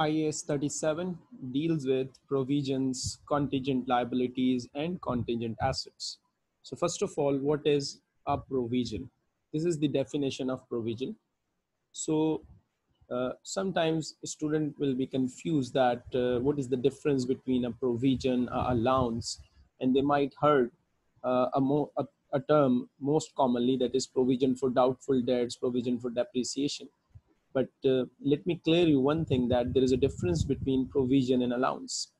IAS 37 deals with provisions, contingent liabilities, and contingent assets. So first of all, what is a provision? This is the definition of provision. So uh, sometimes a student will be confused that uh, what is the difference between a provision, a allowance, and they might heard uh, a, more, a, a term most commonly that is provision for doubtful debts, provision for depreciation. But uh, let me clear you one thing that there is a difference between provision and allowance.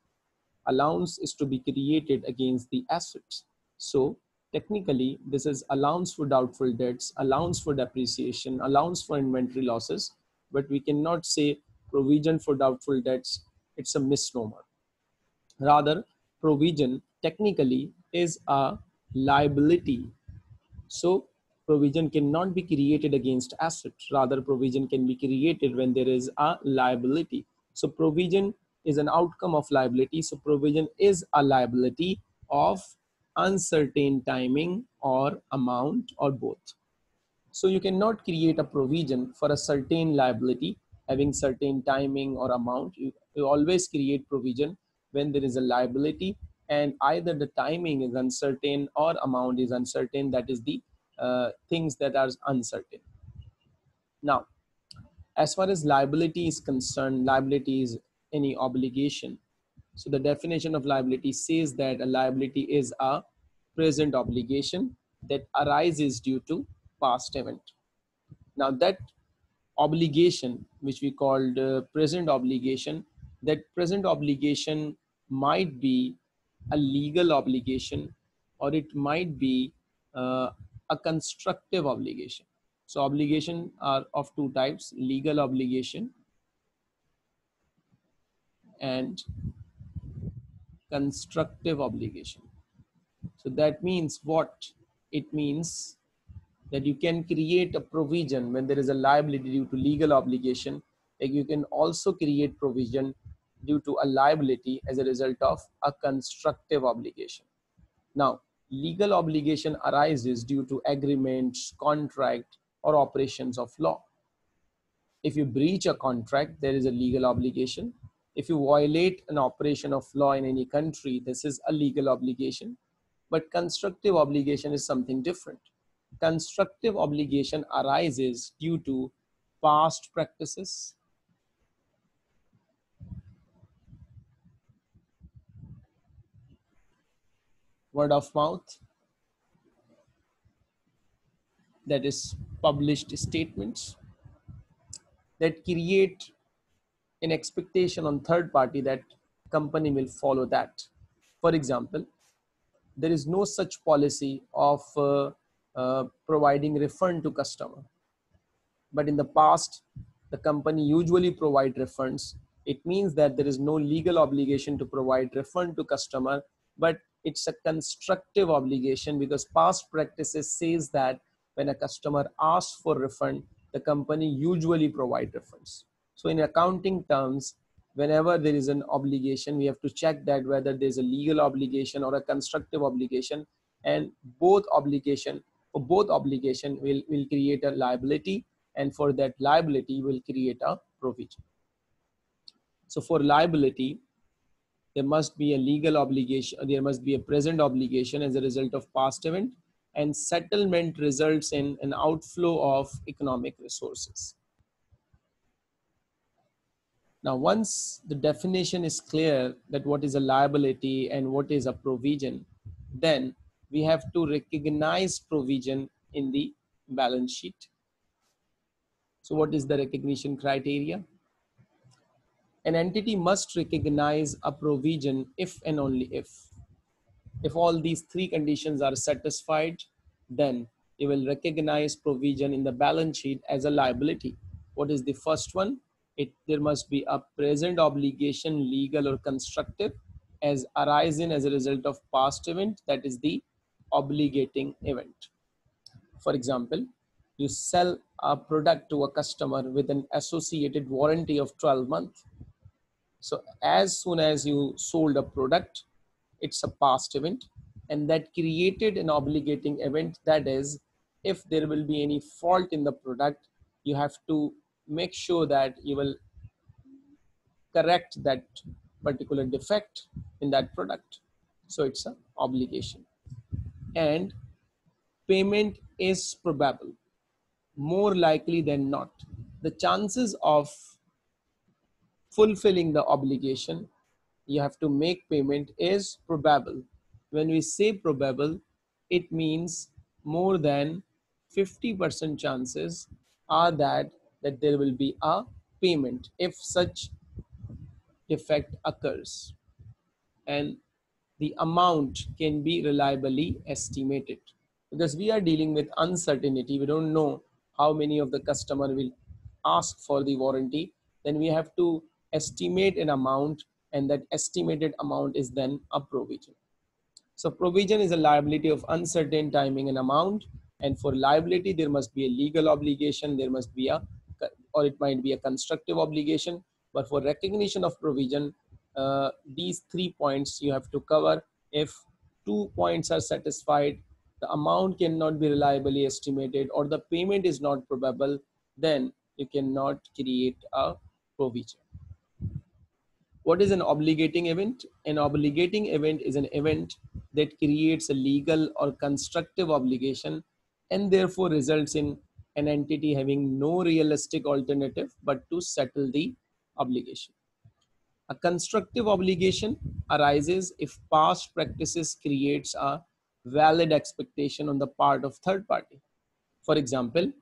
Allowance is to be created against the assets. So technically, this is allowance for doubtful debts, allowance for depreciation, allowance for inventory losses, but we cannot say provision for doubtful debts. It's a misnomer. Rather, provision technically is a liability. So provision cannot be created against asset. Rather, provision can be created when there is a liability. So provision is an outcome of liability. So provision is a liability of uncertain timing or amount or both. So you cannot create a provision for a certain liability having certain timing or amount. You, you always create provision when there is a liability and either the timing is uncertain or amount is uncertain. That is the uh, things that are uncertain. Now, as far as liability is concerned, liability is any obligation. So the definition of liability says that a liability is a present obligation that arises due to past event. Now that obligation, which we called uh, present obligation, that present obligation might be a legal obligation or it might be uh, a constructive obligation. So obligation are of two types, legal obligation and constructive obligation. So that means what? It means that you can create a provision when there is a liability due to legal obligation. Like you can also create provision due to a liability as a result of a constructive obligation. Now, legal obligation arises due to agreements, contract, or operations of law. If you breach a contract, there is a legal obligation. If you violate an operation of law in any country, this is a legal obligation. But constructive obligation is something different. Constructive obligation arises due to past practices, word of mouth that is published statements that create an expectation on third party that company will follow that. For example there is no such policy of uh, uh, providing refund to customer. But in the past the company usually provide refunds. It means that there is no legal obligation to provide refund to customer but it's a constructive obligation because past practices says that when a customer asks for refund the company usually provide refunds. So in accounting terms whenever there is an obligation we have to check that whether there's a legal obligation or a constructive obligation and both obligation for both obligation will will create a liability and for that liability will create a provision. So for liability there must be a legal obligation, uh, there must be a present obligation as a result of past event, and settlement results in an outflow of economic resources. Now, once the definition is clear that what is a liability and what is a provision, then we have to recognize provision in the balance sheet. So what is the recognition criteria? An entity must recognize a provision if and only if. If all these three conditions are satisfied, then they will recognize provision in the balance sheet as a liability. What is the first one? It, there must be a present obligation, legal or constructive, as arising as a result of past event, that is the obligating event. For example, you sell a product to a customer with an associated warranty of 12 months so as soon as you sold a product, it's a past event and that created an obligating event. That is, if there will be any fault in the product, you have to make sure that you will correct that particular defect in that product. So it's an obligation. And payment is probable, more likely than not. The chances of fulfilling the obligation you have to make payment is probable. When we say probable, it means more than 50% chances are that that there will be a payment if such defect occurs and the amount can be reliably estimated because we are dealing with uncertainty we don't know how many of the customer will ask for the warranty then we have to estimate an amount and that estimated amount is then a provision. So provision is a liability of uncertain timing and amount and for liability there must be a legal obligation there must be a or it might be a constructive obligation. But for recognition of provision uh, these three points you have to cover. If two points are satisfied the amount cannot be reliably estimated or the payment is not probable then you cannot create a provision what is an obligating event an obligating event is an event that creates a legal or constructive obligation and therefore results in an entity having no realistic alternative but to settle the obligation. A constructive obligation arises if past practices creates a valid expectation on the part of third party. For example,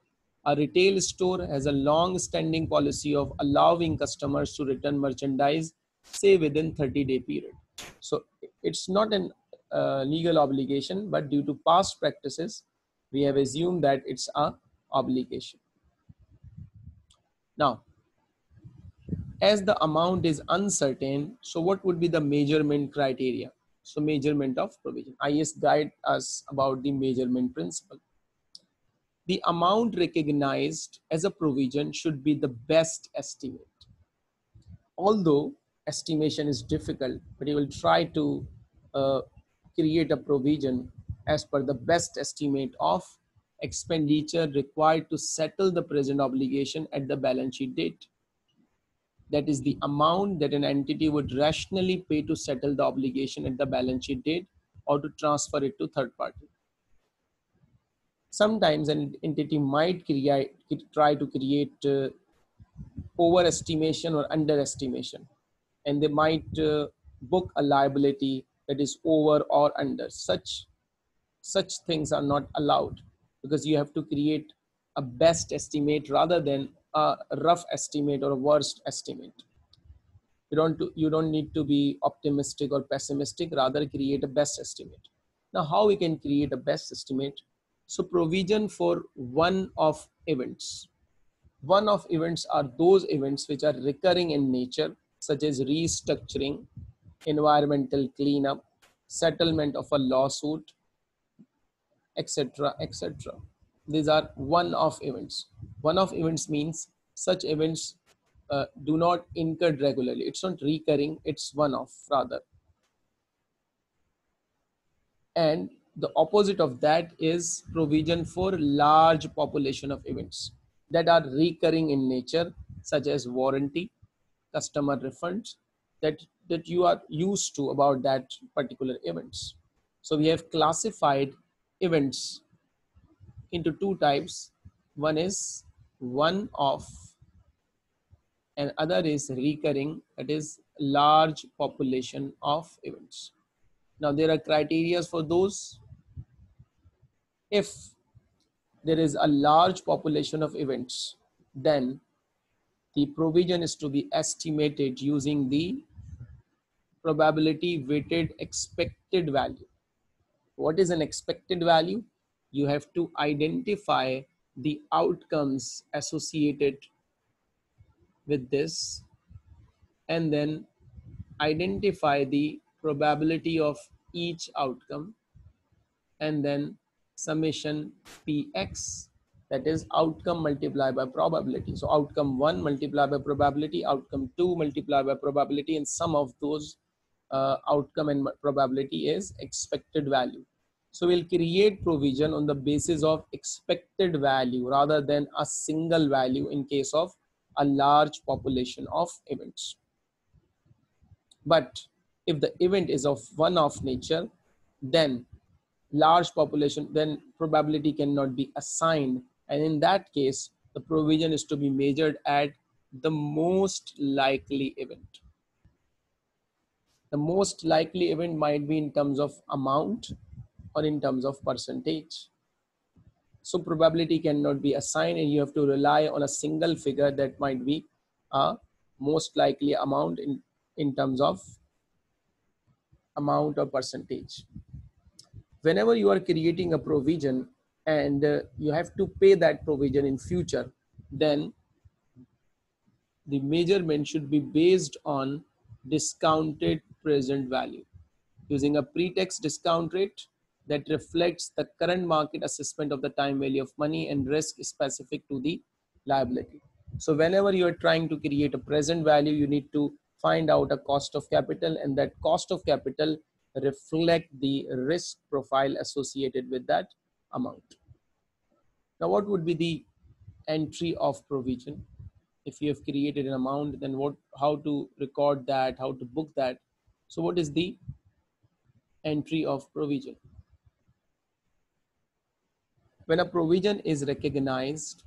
a retail store has a long-standing policy of allowing customers to return merchandise, say within 30-day period. So it's not an uh, legal obligation, but due to past practices, we have assumed that it's a obligation. Now, as the amount is uncertain, so what would be the measurement criteria? So measurement of provision. IS guide us about the measurement principle. The amount recognized as a provision should be the best estimate. Although estimation is difficult, but you will try to uh, create a provision as per the best estimate of expenditure required to settle the present obligation at the balance sheet date. That is the amount that an entity would rationally pay to settle the obligation at the balance sheet date or to transfer it to third party. Sometimes an entity might create, try to create uh, overestimation or underestimation and they might uh, book a liability that is over or under. Such, such things are not allowed because you have to create a best estimate rather than a rough estimate or a worst estimate. You don't you don't need to be optimistic or pessimistic rather create a best estimate. Now how we can create a best estimate? So provision for one-off events. One-off events are those events which are recurring in nature such as restructuring environmental cleanup settlement of a lawsuit etc etc these are one-off events. One-off events means such events uh, do not incur regularly. It's not recurring it's one-off rather. And the opposite of that is provision for large population of events that are recurring in nature such as warranty customer refunds that that you are used to about that particular events so we have classified events into two types. One is one off and other is recurring, that is large population of events. Now there are criteria for those. If there is a large population of events, then the provision is to be estimated using the probability weighted expected value what is an expected value? You have to identify the outcomes associated with this and then identify the probability of each outcome and then summation px that is outcome multiplied by probability so outcome 1 multiplied by probability outcome 2 multiplied by probability and sum of those uh, outcome and probability is expected value. So we'll create provision on the basis of expected value rather than a single value in case of a large population of events. But if the event is of one-off nature, then large population, then probability cannot be assigned. And in that case, the provision is to be measured at the most likely event. The most likely event might be in terms of amount or in terms of percentage. So probability cannot be assigned and you have to rely on a single figure that might be a most likely amount in, in terms of amount or percentage. Whenever you are creating a provision and uh, you have to pay that provision in future, then the measurement should be based on discounted present value using a pre-tax discount rate that reflects the current market assessment of the time value of money and risk specific to the liability. So whenever you are trying to create a present value, you need to find out a cost of capital and that cost of capital reflect the risk profile associated with that amount. Now, what would be the entry of provision? If you have created an amount, then what, how to record that, how to book that. So what is the entry of provision? When a provision is recognized,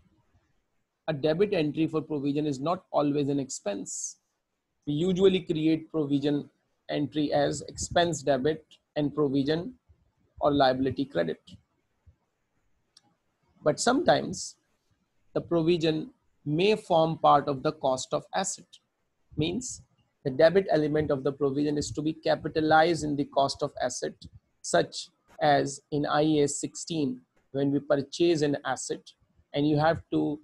a debit entry for provision is not always an expense. We usually create provision entry as expense debit and provision or liability credit. But sometimes the provision may form part of the cost of asset. Means the debit element of the provision is to be capitalized in the cost of asset such as in IAS 16 when we purchase an asset and you have to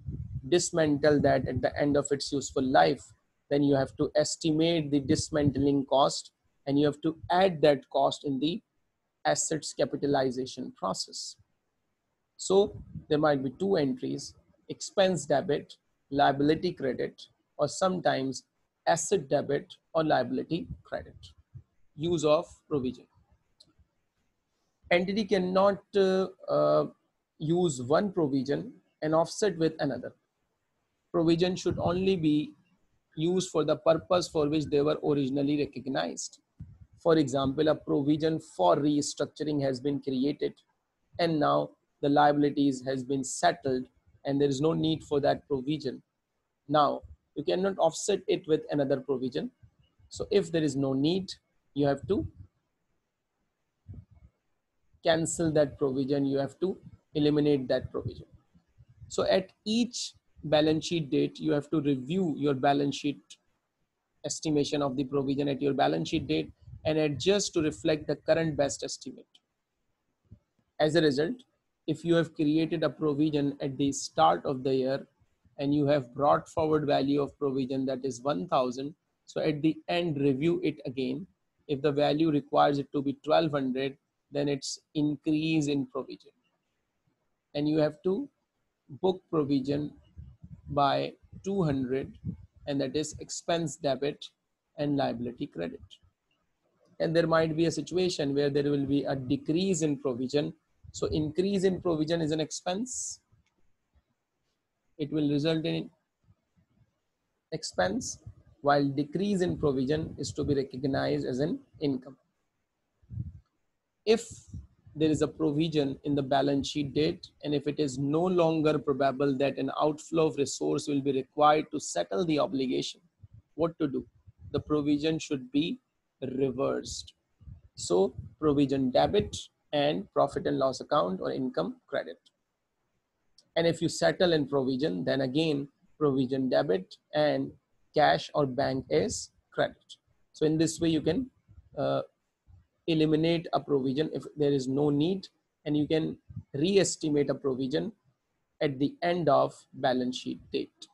dismantle that at the end of its useful life then you have to estimate the dismantling cost and you have to add that cost in the assets capitalization process so there might be two entries expense debit liability credit or sometimes asset debit or liability credit use of provision entity cannot uh, uh, use one provision and offset with another. Provision should only be used for the purpose for which they were originally recognized. For example, a provision for restructuring has been created and now the liabilities has been settled and there is no need for that provision. Now, you cannot offset it with another provision. So if there is no need, you have to cancel that provision. You have to eliminate that provision. So at each balance sheet date, you have to review your balance sheet estimation of the provision at your balance sheet date and adjust to reflect the current best estimate. As a result, if you have created a provision at the start of the year and you have brought forward value of provision that is 1000, so at the end review it again. If the value requires it to be 1200, then it's increase in provision and you have to book provision by 200 and that is expense debit and liability credit and there might be a situation where there will be a decrease in provision so increase in provision is an expense. It will result in expense while decrease in provision is to be recognized as an income. If there is a provision in the balance sheet date and if it is no longer probable that an outflow of resource will be required to settle the obligation what to do? The provision should be reversed. So provision debit and profit and loss account or income credit and if you settle in provision then again provision debit and cash or bank is credit so in this way you can uh, eliminate a provision if there is no need and you can re-estimate a provision at the end of balance sheet date.